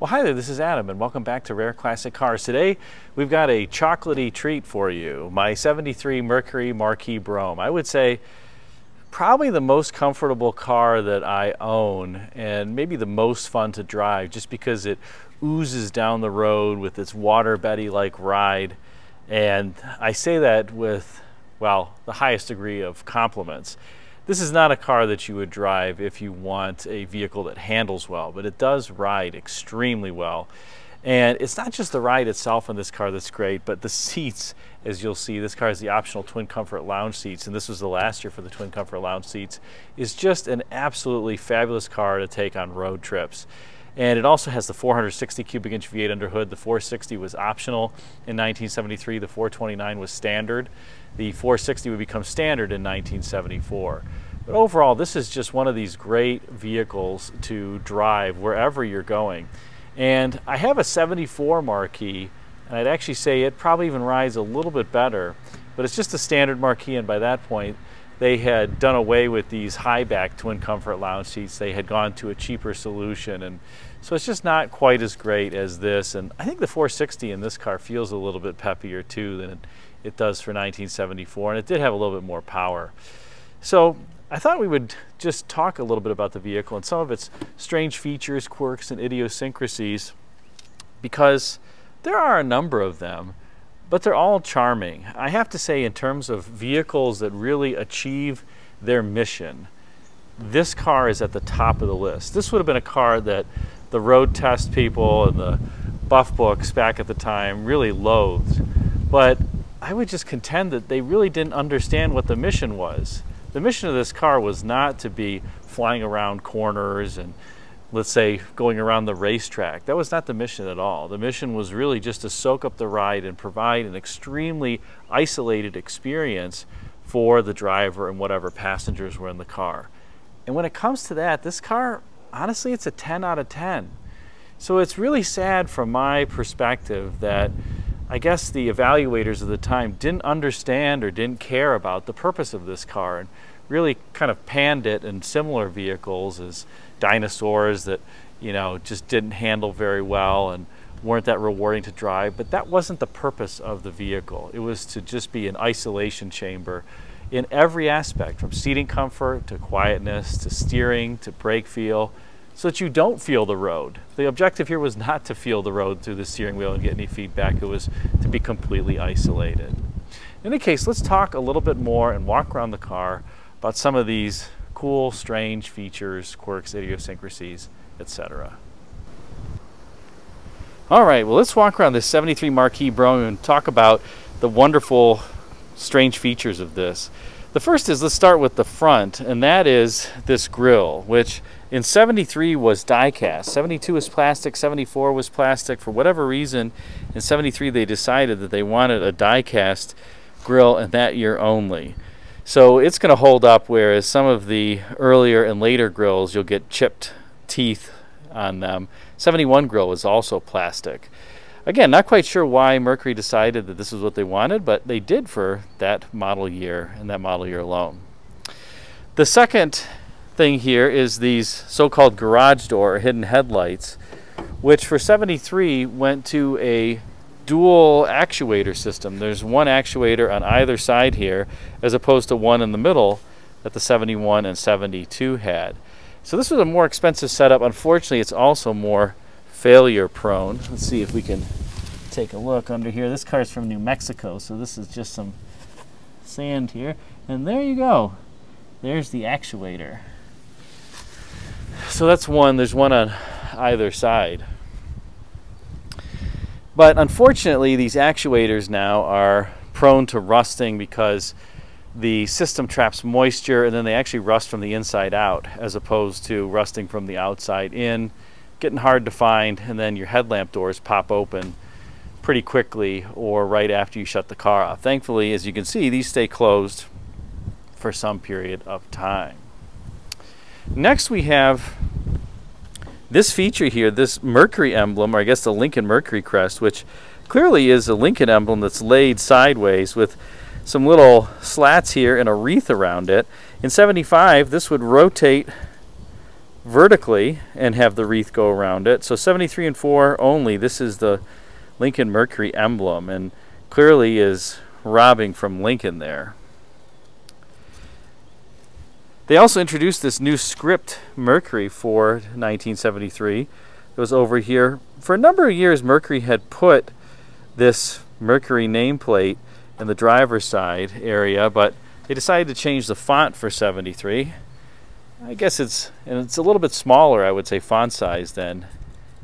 Well, hi there, this is Adam, and welcome back to Rare Classic Cars. Today, we've got a chocolatey treat for you my 73 Mercury Marquis Brougham. I would say probably the most comfortable car that I own, and maybe the most fun to drive just because it oozes down the road with its water Betty like ride. And I say that with, well, the highest degree of compliments. This is not a car that you would drive if you want a vehicle that handles well, but it does ride extremely well. And it's not just the ride itself in this car that's great, but the seats, as you'll see, this car has the optional Twin Comfort lounge seats, and this was the last year for the Twin Comfort lounge seats, is just an absolutely fabulous car to take on road trips. And it also has the 460 cubic inch V8 under hood. The 460 was optional in 1973. The 429 was standard. The 460 would become standard in 1974. But overall, this is just one of these great vehicles to drive wherever you're going. And I have a 74 Marquis, and I'd actually say it probably even rides a little bit better, but it's just a standard Marquis, and by that point, they had done away with these high back twin comfort lounge seats. They had gone to a cheaper solution. And so it's just not quite as great as this. And I think the 460 in this car feels a little bit peppier too than it, does for 1974. And it did have a little bit more power. So I thought we would just talk a little bit about the vehicle and some of its strange features, quirks, and idiosyncrasies because there are a number of them but they're all charming. I have to say, in terms of vehicles that really achieve their mission, this car is at the top of the list. This would have been a car that the road test people and the buff books back at the time really loathed. But I would just contend that they really didn't understand what the mission was. The mission of this car was not to be flying around corners and let's say, going around the racetrack. That was not the mission at all. The mission was really just to soak up the ride and provide an extremely isolated experience for the driver and whatever passengers were in the car. And when it comes to that, this car, honestly, it's a 10 out of 10. So it's really sad from my perspective that I guess the evaluators of the time didn't understand or didn't care about the purpose of this car and really kind of panned it and similar vehicles as dinosaurs that you know just didn't handle very well and weren't that rewarding to drive but that wasn't the purpose of the vehicle it was to just be an isolation chamber in every aspect from seating comfort to quietness to steering to brake feel so that you don't feel the road. The objective here was not to feel the road through the steering wheel and get any feedback. It was to be completely isolated. In any case let's talk a little bit more and walk around the car about some of these cool, strange features, quirks, idiosyncrasies, etc. All right, well, let's walk around this 73 Marquis Brougham and talk about the wonderful, strange features of this. The first is let's start with the front, and that is this grill, which in 73 was die cast. 72 was plastic, 74 was plastic. For whatever reason, in 73 they decided that they wanted a die cast grill and that year only. So it's going to hold up, whereas some of the earlier and later grills, you'll get chipped teeth on them. 71 grill was also plastic. Again, not quite sure why Mercury decided that this is what they wanted, but they did for that model year and that model year alone. The second thing here is these so-called garage door or hidden headlights, which for 73 went to a dual actuator system. There's one actuator on either side here as opposed to one in the middle that the 71 and 72 had. So this was a more expensive setup. Unfortunately, it's also more failure prone. Let's see if we can take a look under here. This car is from New Mexico, so this is just some sand here. And there you go. There's the actuator. So that's one. There's one on either side. But unfortunately, these actuators now are prone to rusting because the system traps moisture and then they actually rust from the inside out as opposed to rusting from the outside in, getting hard to find, and then your headlamp doors pop open pretty quickly or right after you shut the car off. Thankfully, as you can see, these stay closed for some period of time. Next, we have this feature here, this Mercury emblem, or I guess the Lincoln Mercury crest, which clearly is a Lincoln emblem that's laid sideways with some little slats here and a wreath around it. In 75, this would rotate vertically and have the wreath go around it. So 73 and 4 only, this is the Lincoln Mercury emblem and clearly is robbing from Lincoln there. They also introduced this new script Mercury for 1973. It was over here. For a number of years, Mercury had put this Mercury nameplate in the driver's side area, but they decided to change the font for 73. I guess it's and it's a little bit smaller, I would say, font size than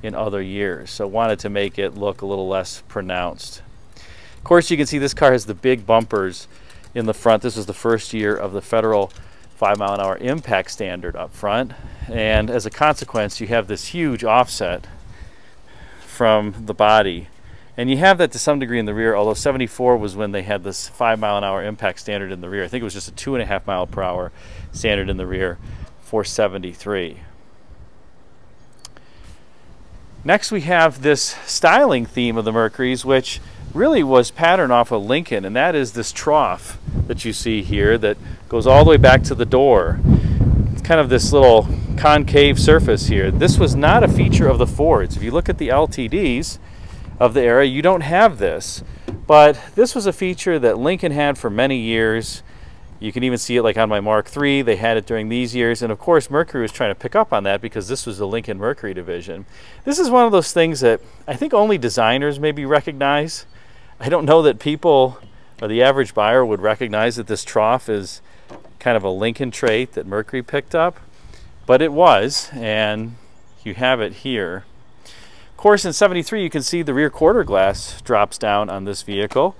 in other years. So wanted to make it look a little less pronounced. Of course, you can see this car has the big bumpers in the front. This was the first year of the federal five mile an hour impact standard up front. And as a consequence, you have this huge offset from the body. And you have that to some degree in the rear, although 74 was when they had this five mile an hour impact standard in the rear. I think it was just a two and a half mile per hour standard in the rear for 73. Next we have this styling theme of the Mercuries, which really was patterned off of Lincoln, and that is this trough that you see here that goes all the way back to the door. It's kind of this little concave surface here. This was not a feature of the Fords. If you look at the LTDs of the era, you don't have this. But this was a feature that Lincoln had for many years. You can even see it like on my Mark III. They had it during these years. And of course, Mercury was trying to pick up on that because this was the Lincoln Mercury division. This is one of those things that I think only designers maybe recognize. I don't know that people or the average buyer would recognize that this trough is kind of a Lincoln trait that Mercury picked up, but it was, and you have it here. Of course, in 73, you can see the rear quarter glass drops down on this vehicle.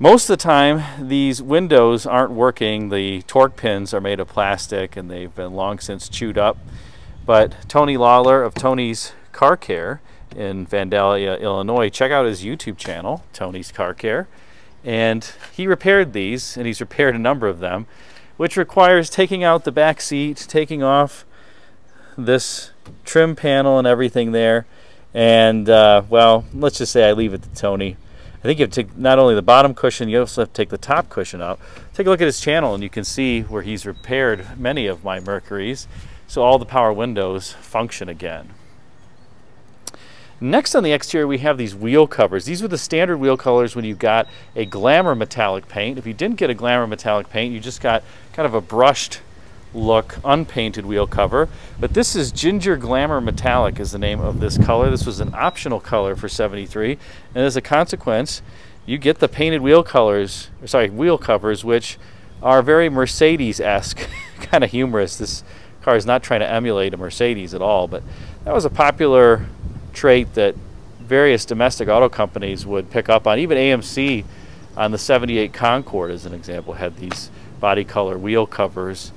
Most of the time, these windows aren't working. The torque pins are made of plastic and they've been long since chewed up. But Tony Lawler of Tony's Car Care in Vandalia, Illinois, check out his YouTube channel, Tony's Car Care. And he repaired these, and he's repaired a number of them, which requires taking out the back seat, taking off this trim panel and everything there. And, uh, well, let's just say I leave it to Tony. I think you have to take not only the bottom cushion, you also have to take the top cushion out. Take a look at his channel, and you can see where he's repaired many of my Mercuries. So all the power windows function again. Next on the exterior, we have these wheel covers. These were the standard wheel colors when you got a glamour metallic paint. If you didn't get a glamour metallic paint, you just got kind of a brushed look, unpainted wheel cover. But this is Ginger Glamour Metallic is the name of this color. This was an optional color for 73. And as a consequence, you get the painted wheel colors, sorry, wheel covers, which are very Mercedes-esque, kind of humorous. This car is not trying to emulate a Mercedes at all, but that was a popular trait that various domestic auto companies would pick up on. Even AMC on the 78 Concord, as an example, had these body color wheel covers.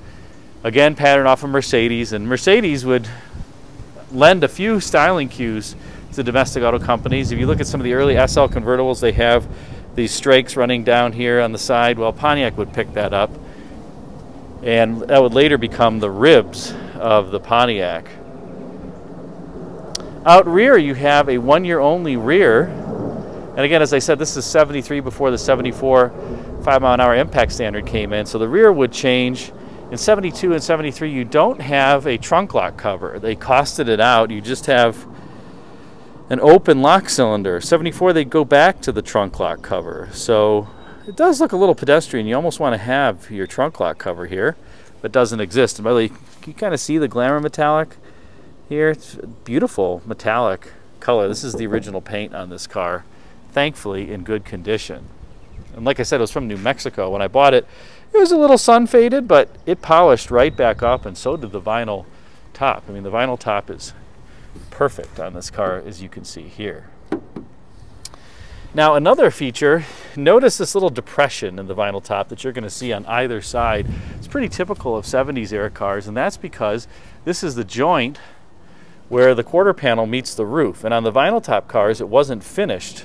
Again, patterned off of Mercedes, and Mercedes would lend a few styling cues to domestic auto companies. If you look at some of the early SL convertibles, they have these strakes running down here on the side. Well, Pontiac would pick that up, and that would later become the ribs of the Pontiac. Out rear, you have a one year only rear. And again, as I said, this is 73 before the 74 5 mile an hour impact standard came in. So the rear would change. In 72 and 73, you don't have a trunk lock cover. They costed it out. You just have an open lock cylinder. 74, they go back to the trunk lock cover. So it does look a little pedestrian. You almost want to have your trunk lock cover here, but doesn't exist. And by the way, you kind of see the glamour metallic? Here, it's beautiful metallic color. This is the original paint on this car, thankfully in good condition. And like I said, it was from New Mexico. When I bought it, it was a little sun faded, but it polished right back up, and so did the vinyl top. I mean, the vinyl top is perfect on this car, as you can see here. Now, another feature, notice this little depression in the vinyl top that you're going to see on either side. It's pretty typical of 70s era cars, and that's because this is the joint where the quarter panel meets the roof. And on the vinyl top cars, it wasn't finished.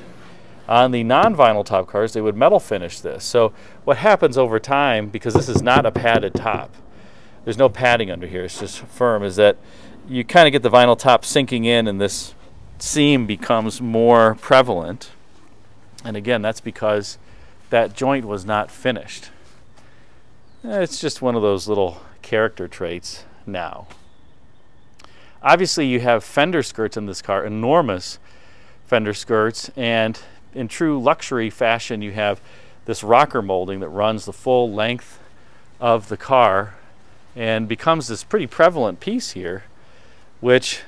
On the non-vinyl top cars, they would metal finish this. So what happens over time, because this is not a padded top, there's no padding under here, it's just firm, is that you kind of get the vinyl top sinking in and this seam becomes more prevalent. And again, that's because that joint was not finished. Eh, it's just one of those little character traits now. Obviously, you have fender skirts in this car, enormous fender skirts, and in true luxury fashion, you have this rocker molding that runs the full length of the car and becomes this pretty prevalent piece here, which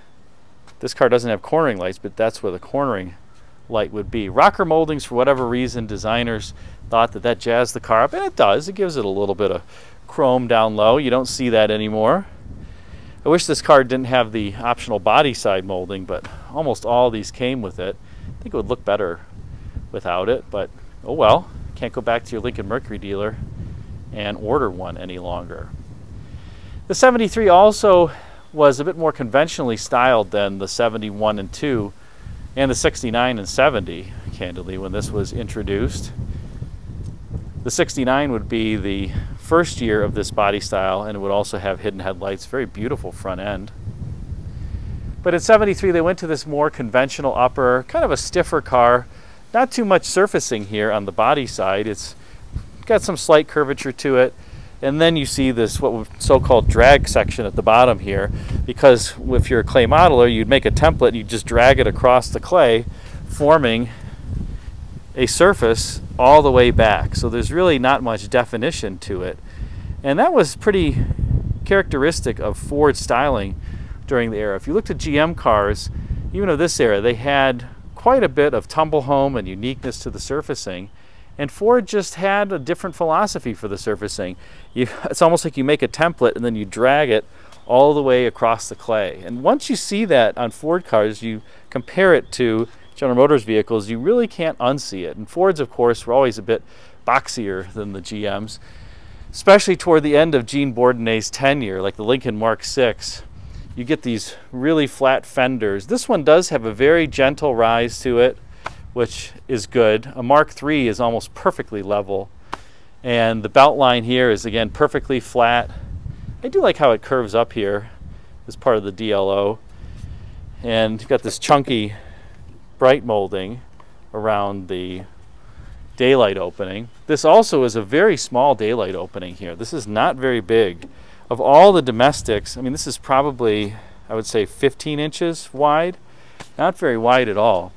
this car doesn't have cornering lights, but that's where the cornering light would be. Rocker moldings, for whatever reason, designers thought that that jazzed the car up, and it does. It gives it a little bit of chrome down low. You don't see that anymore. I wish this car didn't have the optional body side molding, but almost all these came with it. I think it would look better without it, but oh well. Can't go back to your Lincoln Mercury dealer and order one any longer. The 73 also was a bit more conventionally styled than the 71 and 2 and the 69 and 70, candidly, when this was introduced. The 69 would be the first year of this body style and it would also have hidden headlights, very beautiful front end. But in 73 they went to this more conventional upper, kind of a stiffer car, not too much surfacing here on the body side. It's got some slight curvature to it. And then you see this what so-called drag section at the bottom here, because if you're a clay modeler, you'd make a template and you just drag it across the clay, forming a surface all the way back. So there's really not much definition to it. And that was pretty characteristic of Ford styling during the era. If you looked at GM cars, even of this era, they had quite a bit of tumble home and uniqueness to the surfacing. And Ford just had a different philosophy for the surfacing. You, it's almost like you make a template and then you drag it all the way across the clay. And once you see that on Ford cars, you compare it to General Motors vehicles, you really can't unsee it. And Fords, of course, were always a bit boxier than the GMs, especially toward the end of Gene Bordinat's tenure, like the Lincoln Mark VI. You get these really flat fenders. This one does have a very gentle rise to it which is good. A Mark III is almost perfectly level. And the belt line here is again perfectly flat. I do like how it curves up here as part of the DLO. And you've got this chunky bright molding around the daylight opening. This also is a very small daylight opening here. This is not very big. Of all the domestics, I mean, this is probably, I would say, 15 inches wide. Not very wide at all.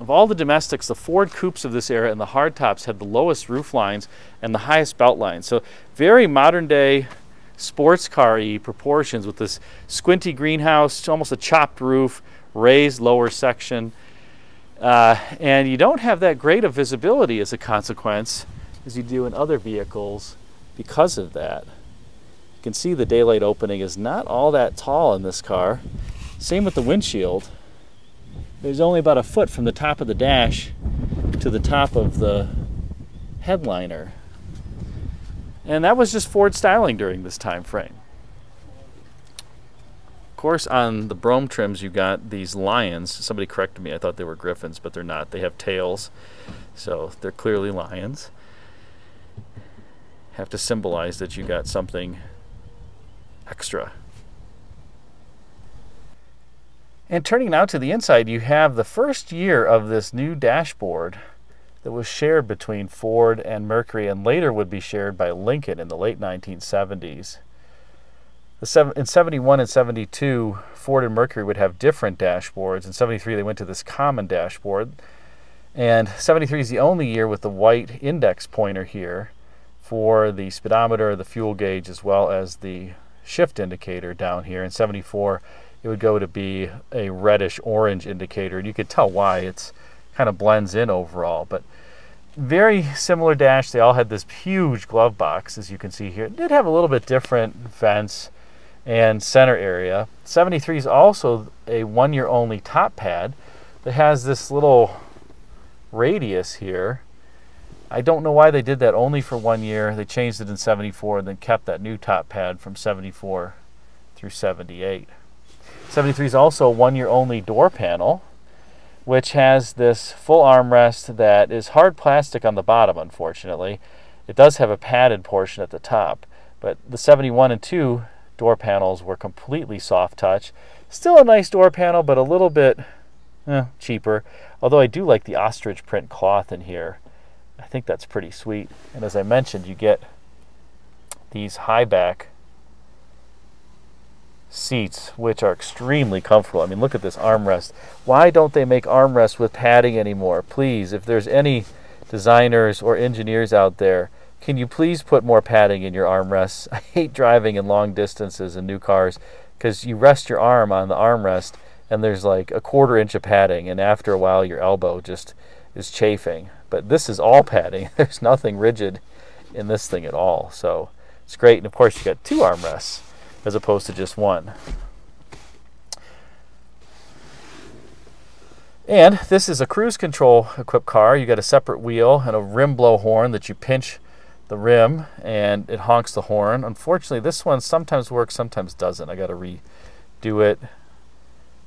Of all the domestics, the Ford coupes of this era and the hardtops had the lowest roof lines and the highest belt lines. So very modern day sports car proportions with this squinty greenhouse, almost a chopped roof, raised lower section. Uh, and you don't have that great of visibility as a consequence as you do in other vehicles because of that. You can see the daylight opening is not all that tall in this car. Same with the windshield there's only about a foot from the top of the dash to the top of the headliner. And that was just Ford styling during this time frame. Of course, on the Brougham trims, you got these lions. Somebody corrected me. I thought they were griffins, but they're not. They have tails, so they're clearly lions. Have to symbolize that you got something extra. And turning now to the inside, you have the first year of this new dashboard that was shared between Ford and Mercury and later would be shared by Lincoln in the late 1970s. In 71 and 72, Ford and Mercury would have different dashboards. In 73, they went to this common dashboard. And 73 is the only year with the white index pointer here for the speedometer, the fuel gauge, as well as the shift indicator down here. In 74, it would go to be a reddish orange indicator. And you could tell why. It's kind of blends in overall. But very similar dash. They all had this huge glove box, as you can see here. It did have a little bit different vents and center area. 73 is also a one-year only top pad that has this little radius here. I don't know why they did that only for one year. They changed it in 74 and then kept that new top pad from 74 through 78. 73 is also a one year only door panel, which has this full armrest that is hard plastic on the bottom, unfortunately. It does have a padded portion at the top, but the 71 and 2 door panels were completely soft touch. Still a nice door panel, but a little bit eh, cheaper. Although I do like the ostrich print cloth in here. I think that's pretty sweet. And as I mentioned, you get these high back seats, which are extremely comfortable. I mean, look at this armrest. Why don't they make armrests with padding anymore? Please, if there's any designers or engineers out there, can you please put more padding in your armrests? I hate driving in long distances in new cars because you rest your arm on the armrest and there's like a quarter inch of padding, and after a while, your elbow just is chafing. But this is all padding. There's nothing rigid in this thing at all. So it's great. And of course, you got two armrests as opposed to just one. And this is a cruise control equipped car. You got a separate wheel and a rim blow horn that you pinch the rim and it honks the horn. Unfortunately, this one sometimes works, sometimes doesn't. I got to redo it,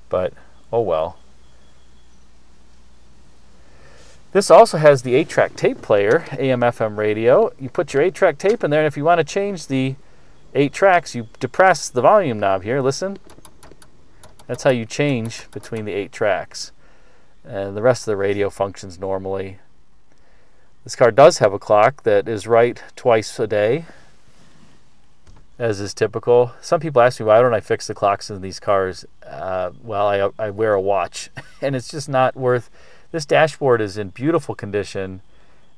but oh well. This also has the 8-track tape player, AM-FM radio. You put your 8-track tape in there, and if you want to change the 8 tracks, you depress the volume knob here. Listen. That's how you change between the 8 tracks. And the rest of the radio functions normally. This car does have a clock that is right twice a day, as is typical. Some people ask me, why don't I fix the clocks in these cars? Uh, well, I, I wear a watch, and it's just not worth... This dashboard is in beautiful condition,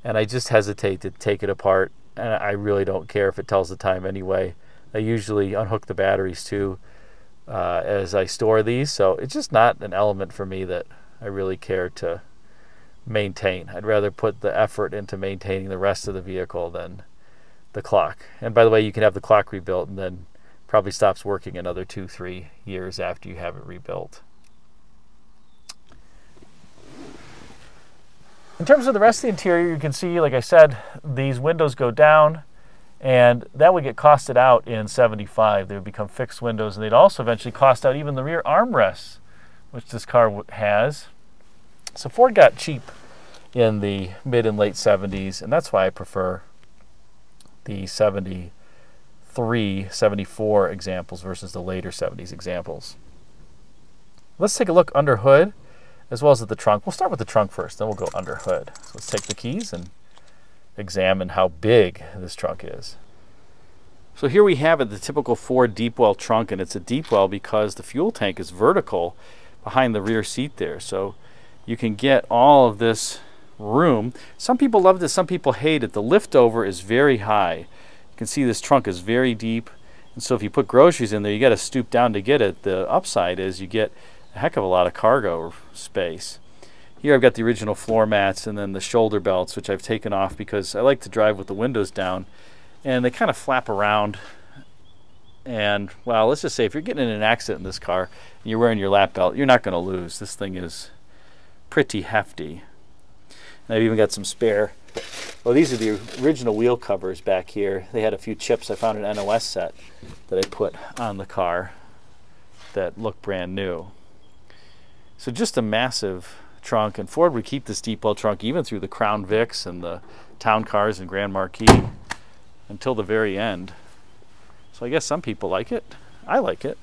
and I just hesitate to take it apart, and I really don't care if it tells the time anyway. I usually unhook the batteries too uh, as I store these, so it's just not an element for me that I really care to maintain. I'd rather put the effort into maintaining the rest of the vehicle than the clock. And by the way, you can have the clock rebuilt and then probably stops working another two, three years after you have it rebuilt. In terms of the rest of the interior, you can see, like I said, these windows go down and that would get costed out in 75. They would become fixed windows and they'd also eventually cost out even the rear armrests, which this car has. So Ford got cheap in the mid and late 70s, and that's why I prefer the 73, 74 examples versus the later 70s examples. Let's take a look under hood as well as at the trunk. We'll start with the trunk first, then we'll go under hood. So let's take the keys and examine how big this trunk is. So here we have it, the typical Ford deep well trunk, and it's a deep well because the fuel tank is vertical behind the rear seat there. So you can get all of this room. Some people love this, some people hate it. The lift over is very high. You can see this trunk is very deep. And so if you put groceries in there, you got to stoop down to get it. The upside is you get a heck of a lot of cargo space. Here I've got the original floor mats and then the shoulder belts, which I've taken off because I like to drive with the windows down. And they kind of flap around. And, well, let's just say if you're getting in an accident in this car and you're wearing your lap belt, you're not going to lose. This thing is pretty hefty. And I've even got some spare. Well, these are the original wheel covers back here. They had a few chips. I found an NOS set that I put on the car that look brand new. So just a massive trunk. And Ford would keep this deep well trunk even through the Crown Vics and the town cars and Grand Marquis until the very end. So I guess some people like it. I like it.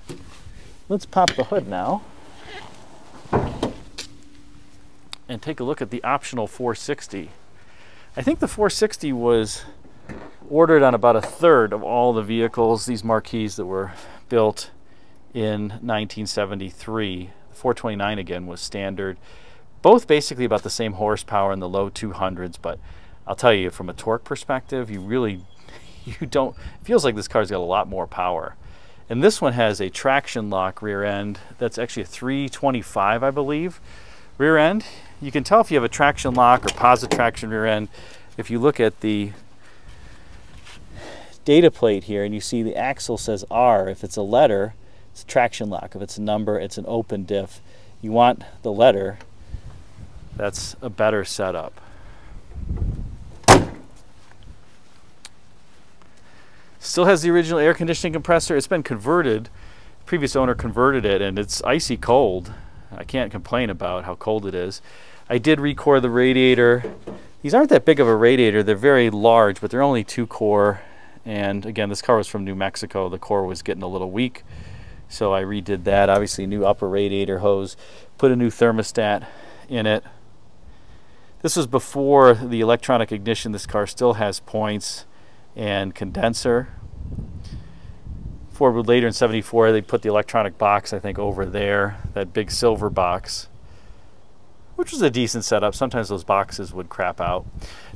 Let's pop the hood now. and take a look at the optional 460. I think the 460 was ordered on about a third of all the vehicles, these marquees that were built in 1973. The 429 again was standard. Both basically about the same horsepower in the low 200s, but I'll tell you from a torque perspective, you really you don't it feels like this car's got a lot more power. And this one has a traction lock rear end. That's actually a 325, I believe, rear end you can tell if you have a traction lock or positive traction rear end if you look at the data plate here and you see the axle says R. If it's a letter, it's a traction lock. If it's a number, it's an open diff. You want the letter, that's a better setup. Still has the original air conditioning compressor. It's been converted. Previous owner converted it and it's icy cold. I can't complain about how cold it is. I did recore the radiator. These aren't that big of a radiator. They're very large, but they're only two core. And again, this car was from New Mexico. The core was getting a little weak. So I redid that. Obviously, new upper radiator hose. Put a new thermostat in it. This was before the electronic ignition. This car still has points and condenser. Ford would later in 74, they put the electronic box, I think, over there, that big silver box, which was a decent setup. Sometimes those boxes would crap out.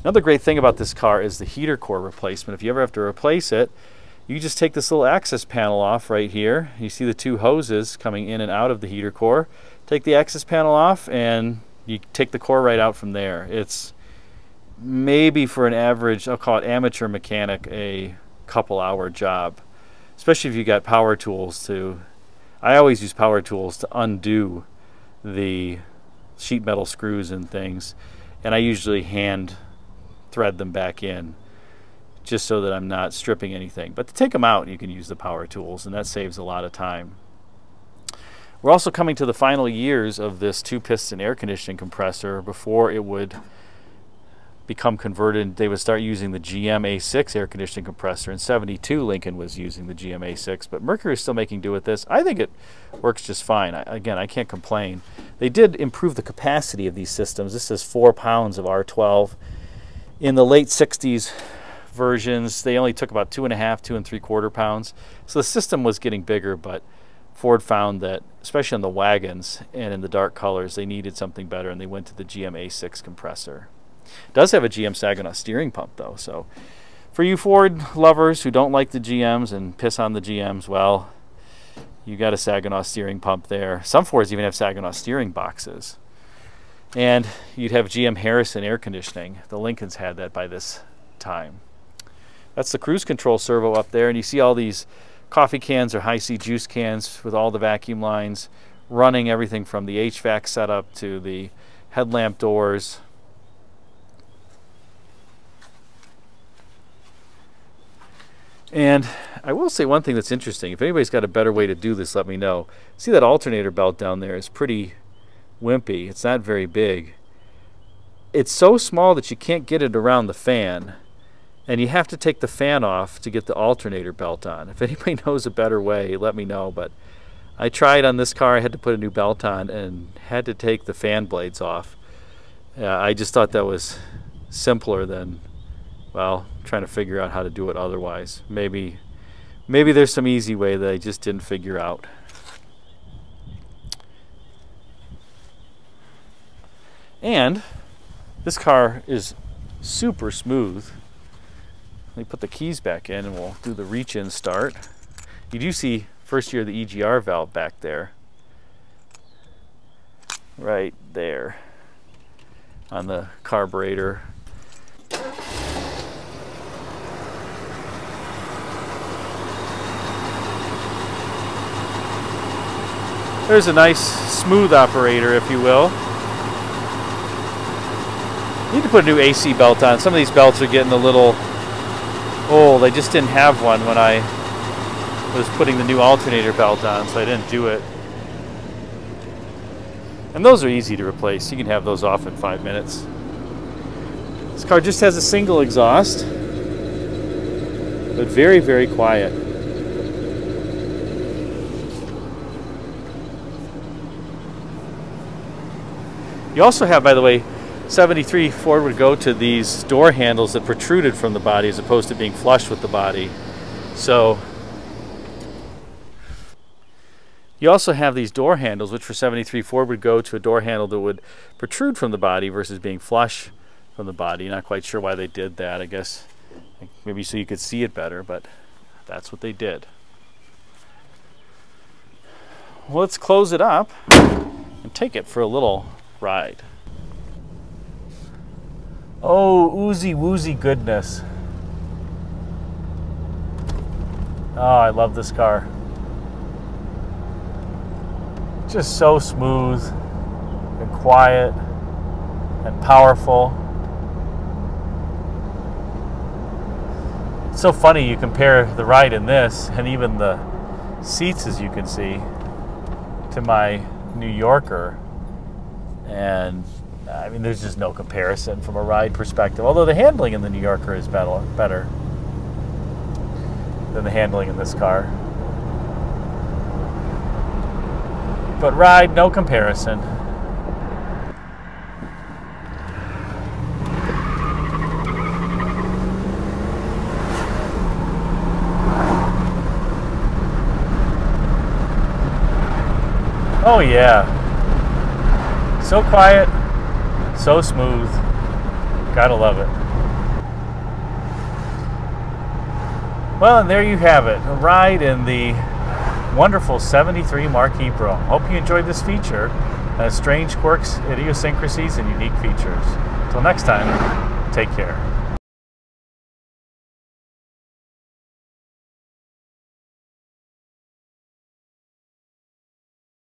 Another great thing about this car is the heater core replacement. If you ever have to replace it, you just take this little access panel off right here. You see the two hoses coming in and out of the heater core. Take the access panel off and you take the core right out from there. It's maybe for an average, I'll call it amateur mechanic, a couple hour job, especially if you got power tools to. I always use power tools to undo the sheet metal screws and things, and I usually hand thread them back in just so that I'm not stripping anything. But to take them out, you can use the power tools, and that saves a lot of time. We're also coming to the final years of this two-piston air conditioning compressor before it would become converted. They would start using the GM A6 air conditioning compressor. In 72, Lincoln was using the GM A6, but Mercury is still making do with this. I think it works just fine. I, again, I can't complain. They did improve the capacity of these systems. This is four pounds of R12. In the late 60s, versions, they only took about two and a half, two and three quarter pounds. So the system was getting bigger, but Ford found that, especially on the wagons and in the dark colors, they needed something better, and they went to the GM A6 compressor. It does have a GM Saginaw steering pump, though, so for you Ford lovers who don't like the GMs and piss on the GMs, well, you got a Saginaw steering pump there. Some Fords even have Saginaw steering boxes. And you'd have GM Harrison air conditioning. The Lincolns had that by this time. That's the cruise control servo up there, and you see all these coffee cans or Hi-C juice cans with all the vacuum lines running everything from the HVAC setup to the headlamp doors. And I will say one thing that's interesting. If anybody's got a better way to do this, let me know. See that alternator belt down there is pretty wimpy. It's not very big. It's so small that you can't get it around the fan and you have to take the fan off to get the alternator belt on. If anybody knows a better way, let me know. But I tried on this car, I had to put a new belt on and had to take the fan blades off. Uh, I just thought that was simpler than, well, trying to figure out how to do it otherwise. Maybe, maybe there's some easy way that I just didn't figure out. And this car is super smooth. Let me put the keys back in and we'll do the reach in start. You do see first year the EGR valve back there. Right there on the carburetor. There's a nice smooth operator, if you will. Need to put a new AC belt on. Some of these belts are getting a little Oh, old. I just didn't have one when I was putting the new alternator belt on, so I didn't do it. And those are easy to replace. You can have those off in five minutes. This car just has a single exhaust, but very, very quiet. You also have, by the way, 73 Ford would go to these door handles that protruded from the body as opposed to being flush with the body. So you also have these door handles, which for 73 Ford would go to a door handle that would protrude from the body versus being flush from the body. Not quite sure why they did that. I guess maybe so you could see it better, but that's what they did. Well, let's close it up and take it for a little ride. Oh, oozy woozy goodness. Oh, I love this car. Just so smooth and quiet and powerful. It's so funny you compare the ride in this and even the seats as you can see to my New Yorker and I mean, there's just no comparison from a ride perspective. Although the handling in the New Yorker is better, better than the handling in this car. But ride, no comparison. Oh yeah. So quiet so smooth. Gotta love it. Well, and there you have it. A ride in the wonderful 73 Marquis Brougham. Hope you enjoyed this feature. Uh, strange quirks, idiosyncrasies, and unique features. Until next time, take care.